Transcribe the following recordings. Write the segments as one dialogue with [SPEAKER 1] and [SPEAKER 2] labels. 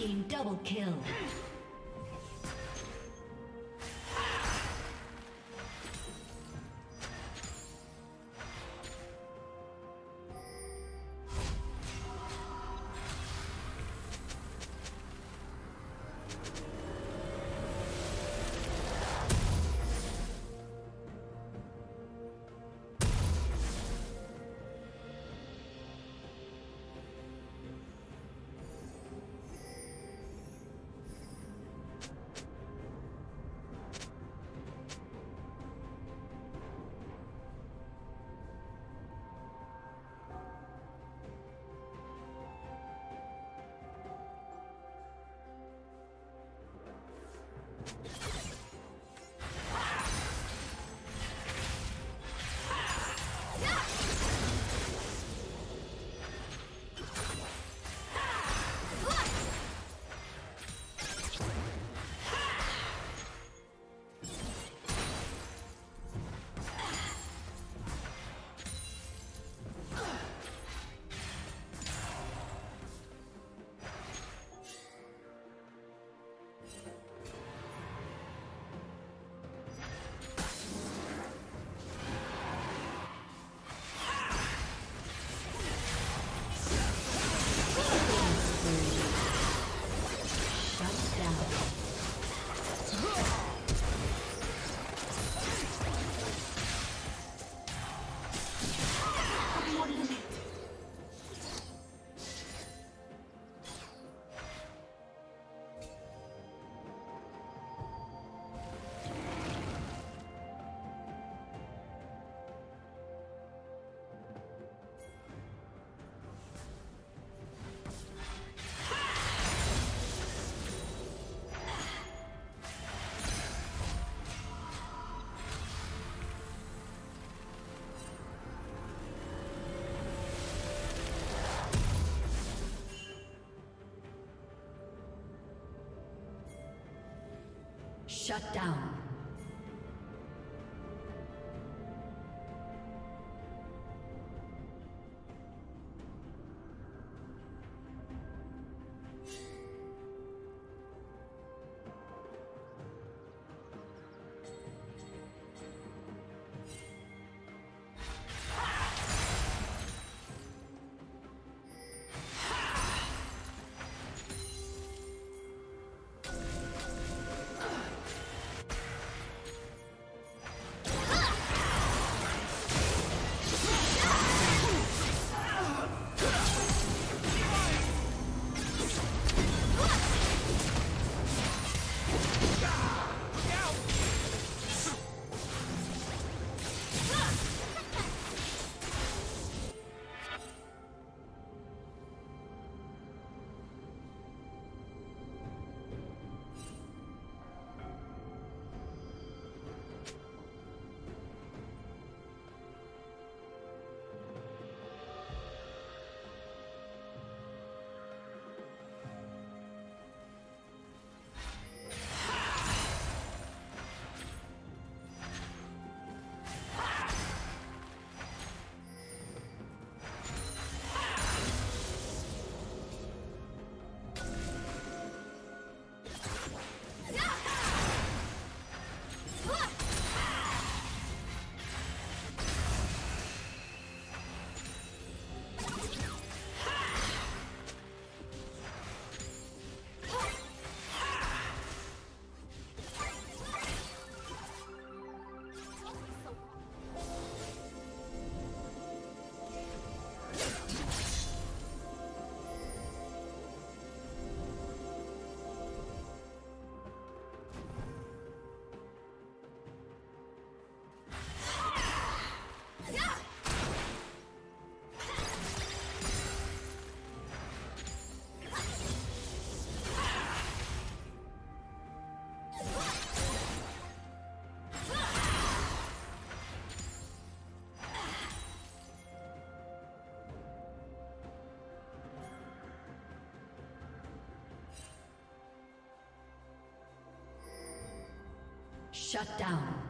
[SPEAKER 1] team double kill. Shut down. Shut down.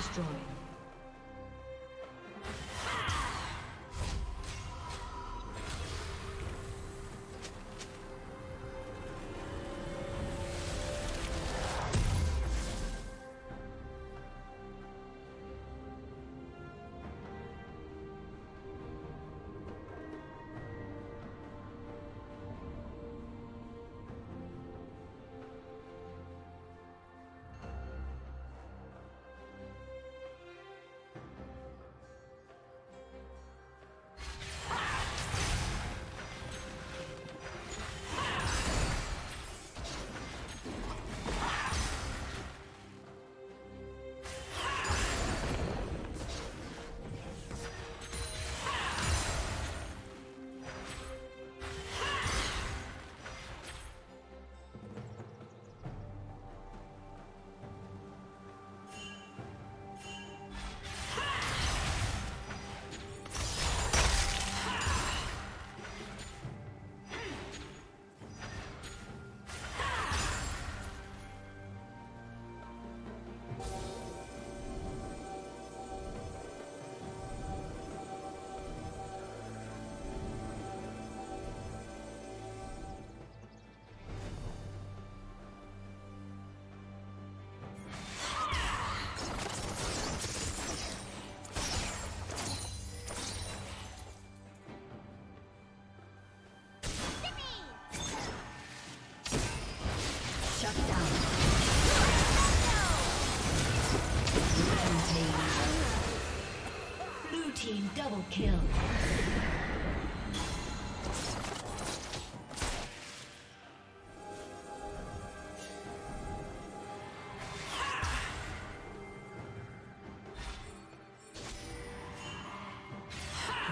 [SPEAKER 1] Destroyed.